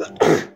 that